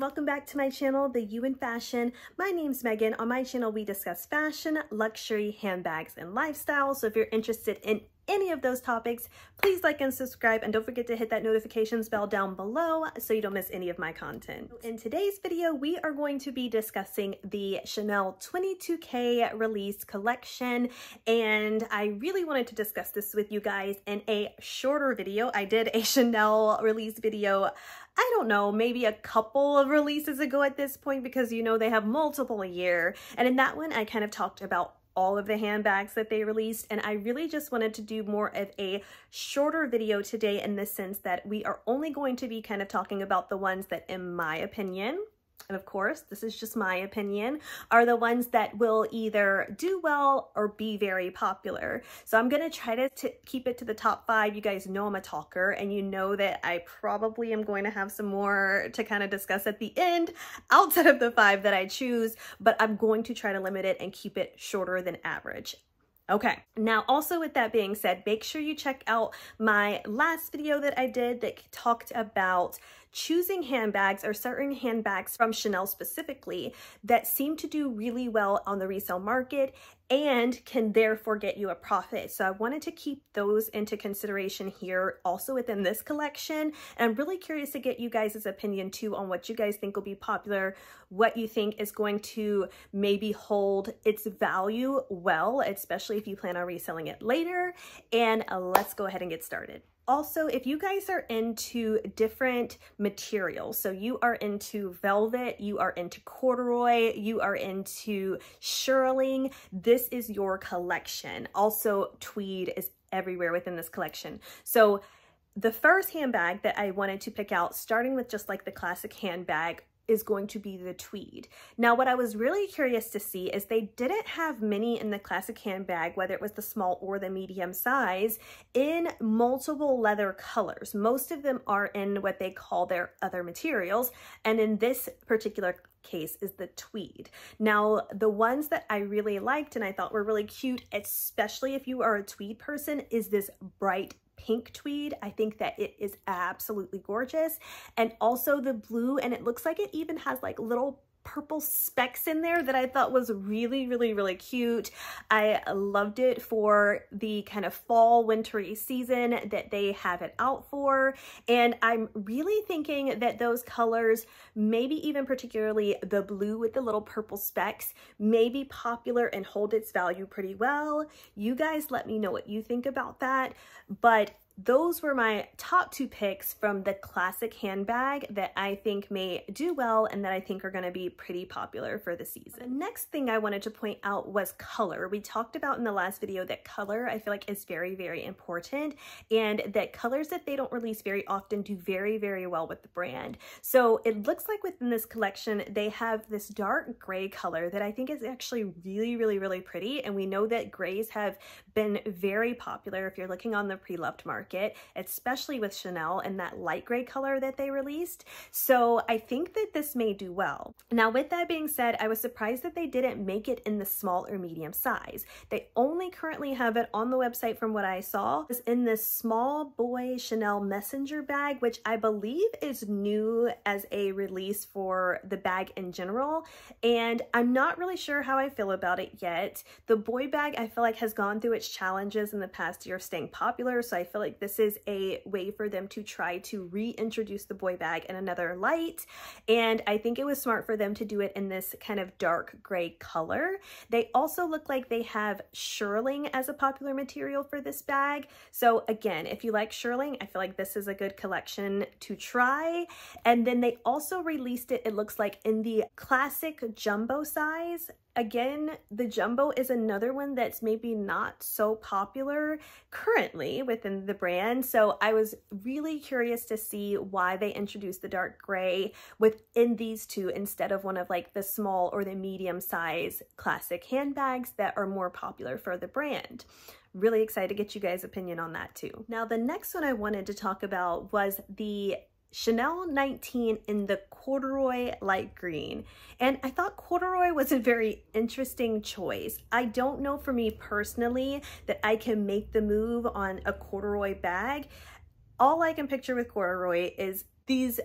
welcome back to my channel, The You in Fashion. My name's Megan. On my channel, we discuss fashion, luxury, handbags, and lifestyle. So if you're interested in any of those topics, please like and subscribe and don't forget to hit that notifications bell down below so you don't miss any of my content. In today's video, we are going to be discussing the Chanel 22K release collection and I really wanted to discuss this with you guys in a shorter video. I did a Chanel release video I don't know, maybe a couple of releases ago at this point because you know they have multiple a year. And in that one, I kind of talked about all of the handbags that they released and I really just wanted to do more of a shorter video today in the sense that we are only going to be kind of talking about the ones that in my opinion and of course, this is just my opinion, are the ones that will either do well or be very popular. So I'm going to try to keep it to the top five. You guys know I'm a talker and you know that I probably am going to have some more to kind of discuss at the end outside of the five that I choose, but I'm going to try to limit it and keep it shorter than average. Okay, now also with that being said, make sure you check out my last video that I did that talked about choosing handbags or certain handbags from Chanel specifically that seem to do really well on the resale market and can therefore get you a profit. So I wanted to keep those into consideration here also within this collection. And I'm really curious to get you guys' opinion too on what you guys think will be popular, what you think is going to maybe hold its value well, especially if you plan on reselling it later. And uh, let's go ahead and get started. Also, if you guys are into different materials, so you are into velvet, you are into corduroy, you are into shearling, this is your collection. Also, tweed is everywhere within this collection. So the first handbag that I wanted to pick out, starting with just like the classic handbag, is going to be the tweed. Now, what I was really curious to see is they didn't have many in the classic handbag, whether it was the small or the medium size, in multiple leather colors. Most of them are in what they call their other materials. And in this particular case is the tweed. Now, the ones that I really liked and I thought were really cute, especially if you are a tweed person, is this bright pink tweed. I think that it is absolutely gorgeous. And also the blue, and it looks like it even has like little purple specks in there that I thought was really, really, really cute. I loved it for the kind of fall wintry season that they have it out for. And I'm really thinking that those colors, maybe even particularly the blue with the little purple specks, may be popular and hold its value pretty well. You guys let me know what you think about that. But those were my top two picks from the classic handbag that I think may do well and that I think are going to be pretty popular for the season. The next thing I wanted to point out was color. We talked about in the last video that color I feel like is very, very important and that colors that they don't release very often do very, very well with the brand. So it looks like within this collection, they have this dark gray color that I think is actually really, really, really pretty. And we know that grays have been very popular if you're looking on the pre-loved market market, especially with Chanel and that light gray color that they released. So I think that this may do well. Now, with that being said, I was surprised that they didn't make it in the small or medium size. They only currently have it on the website from what I saw is in this small boy Chanel messenger bag, which I believe is new as a release for the bag in general. And I'm not really sure how I feel about it yet. The boy bag I feel like has gone through its challenges in the past year staying popular. So I feel like this is a way for them to try to reintroduce the boy bag in another light. And I think it was smart for them to do it in this kind of dark gray color. They also look like they have shearling as a popular material for this bag. So again, if you like shearling, I feel like this is a good collection to try. And then they also released it, it looks like in the classic jumbo size. Again, the Jumbo is another one that's maybe not so popular currently within the brand. So I was really curious to see why they introduced the dark gray within these two instead of one of like the small or the medium size classic handbags that are more popular for the brand really excited to get you guys opinion on that too. Now the next one I wanted to talk about was the Chanel 19 in the corduroy light green. And I thought corduroy was a very interesting choice. I don't know for me personally that I can make the move on a corduroy bag. All I can picture with corduroy is these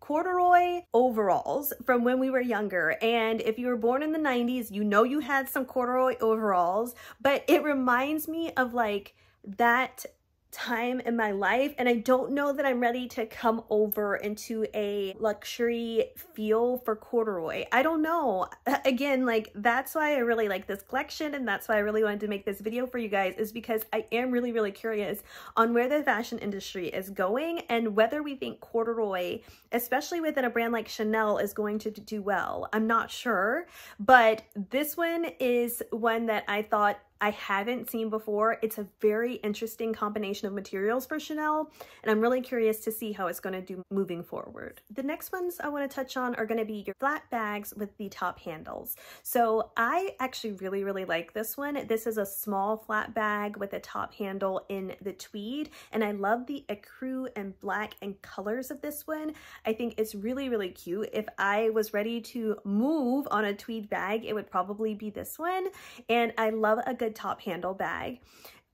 corduroy overalls from when we were younger. And if you were born in the 90s, you know you had some corduroy overalls, but it reminds me of like that time in my life and I don't know that I'm ready to come over into a luxury feel for corduroy. I don't know. Again, like that's why I really like this collection and that's why I really wanted to make this video for you guys is because I am really, really curious on where the fashion industry is going and whether we think corduroy, especially within a brand like Chanel, is going to do well. I'm not sure, but this one is one that I thought I haven't seen before. It's a very interesting combination of materials for Chanel, and I'm really curious to see how it's going to do moving forward. The next ones I want to touch on are going to be your flap bags with the top handles. So I actually really, really like this one. This is a small flap bag with a top handle in the tweed, and I love the ecru and black and colors of this one. I think it's really, really cute. If I was ready to move on a tweed bag, it would probably be this one, and I love a good top handle bag.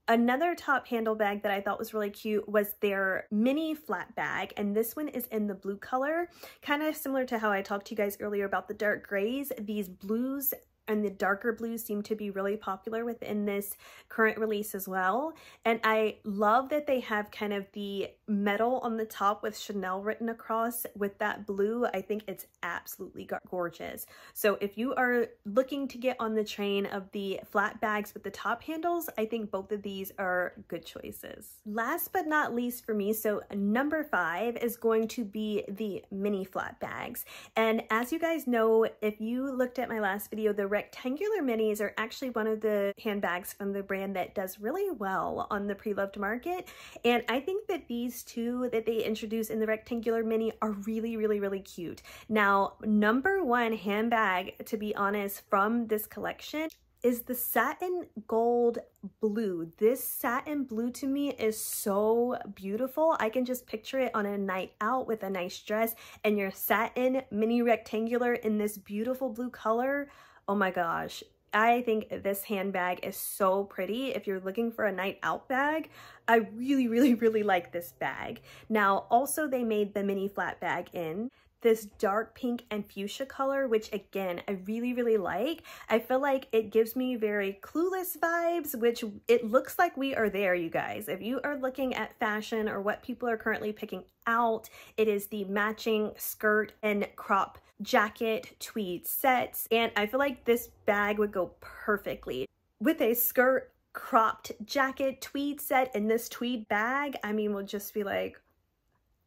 Another top handle bag that I thought was really cute was their mini flap bag, and this one is in the blue color, kind of similar to how I talked to you guys earlier about the dark grays. These blues and the darker blues seem to be really popular within this current release as well. And I love that they have kind of the metal on the top with Chanel written across with that blue. I think it's absolutely gorgeous. So if you are looking to get on the train of the flap bags with the top handles, I think both of these are good choices. Last but not least for me, so number five is going to be the mini flap bags. And as you guys know, if you looked at my last video, the rectangular minis are actually one of the handbags from the brand that does really well on the pre-loved market. And I think that these two that they introduced in the rectangular mini are really, really, really cute. Now, number one handbag, to be honest, from this collection is the satin gold blue. This satin blue to me is so beautiful. I can just picture it on a night out with a nice dress and your satin mini rectangular in this beautiful blue color. Oh my gosh. I think this handbag is so pretty. If you're looking for a night out bag, I really, really, really like this bag. Now, also they made the mini flap bag in this dark pink and fuchsia color, which again, I really, really like. I feel like it gives me very clueless vibes, which it looks like we are there, you guys. If you are looking at fashion or what people are currently picking out, it is the matching skirt and crop jacket tweed sets. And I feel like this bag would go perfectly with a skirt cropped jacket tweed set in this tweed bag. I mean, we'll just be like,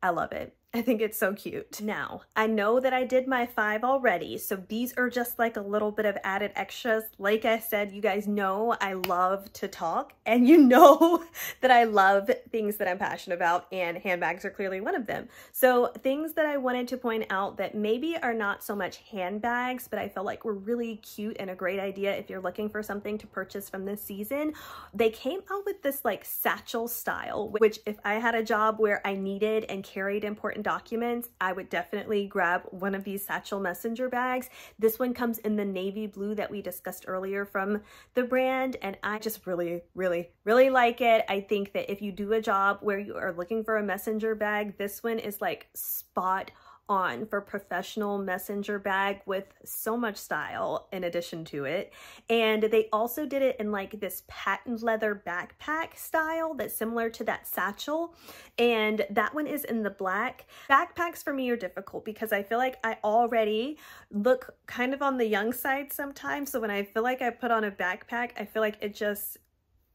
I love it. I think it's so cute. Now, I know that I did my five already, so these are just like a little bit of added extras. Like I said, you guys know I love to talk, and you know that I love things that I'm passionate about, and handbags are clearly one of them. So things that I wanted to point out that maybe are not so much handbags, but I feel like were really cute and a great idea if you're looking for something to purchase from this season. They came out with this like satchel style, which if I had a job where I needed and carried important documents, I would definitely grab one of these satchel messenger bags. This one comes in the navy blue that we discussed earlier from the brand, and I just really, really, really like it. I think that if you do a job where you are looking for a messenger bag, this one is like spot on for professional messenger bag with so much style in addition to it. And they also did it in like this patent leather backpack style that's similar to that satchel. And that one is in the black. Backpacks for me are difficult because I feel like I already look kind of on the young side sometimes. So when I feel like I put on a backpack, I feel like it just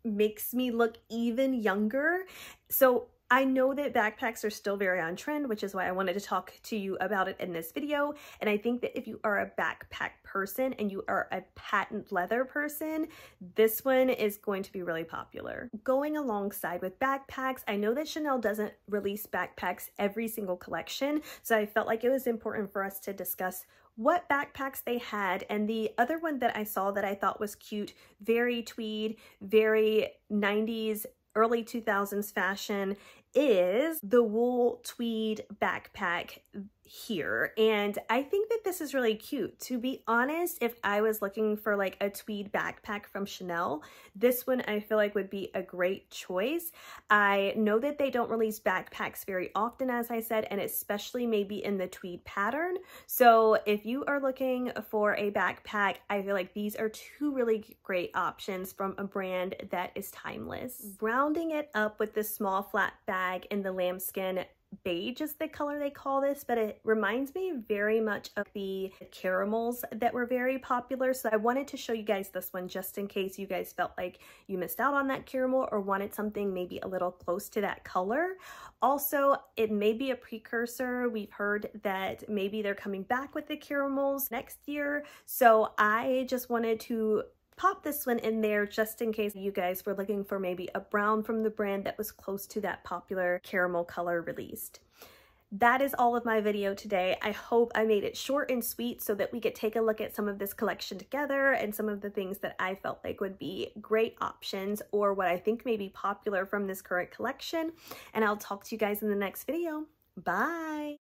makes me look even younger. So I know that backpacks are still very on trend, which is why I wanted to talk to you about it in this video. And I think that if you are a backpack person and you are a patent leather person, this one is going to be really popular. Going alongside with backpacks, I know that Chanel doesn't release backpacks every single collection, so I felt like it was important for us to discuss what backpacks they had. And the other one that I saw that I thought was cute, very tweed, very 90s early 2000s fashion is the wool tweed backpack here and I think that this is really cute. To be honest, if I was looking for like a tweed backpack from Chanel, this one I feel like would be a great choice. I know that they don't release backpacks very often as I said and especially maybe in the tweed pattern. So if you are looking for a backpack, I feel like these are two really great options from a brand that is timeless. Rounding it up with this small flap bag in the lambskin beige is the color they call this, but it reminds me very much of the caramels that were very popular. So I wanted to show you guys this one just in case you guys felt like you missed out on that caramel or wanted something maybe a little close to that color. Also, it may be a precursor. We've heard that maybe they're coming back with the caramels next year. So I just wanted to pop this one in there just in case you guys were looking for maybe a brown from the brand that was close to that popular caramel color released. That is all of my video today. I hope I made it short and sweet so that we could take a look at some of this collection together and some of the things that I felt like would be great options or what I think may be popular from this current collection. And I'll talk to you guys in the next video. Bye!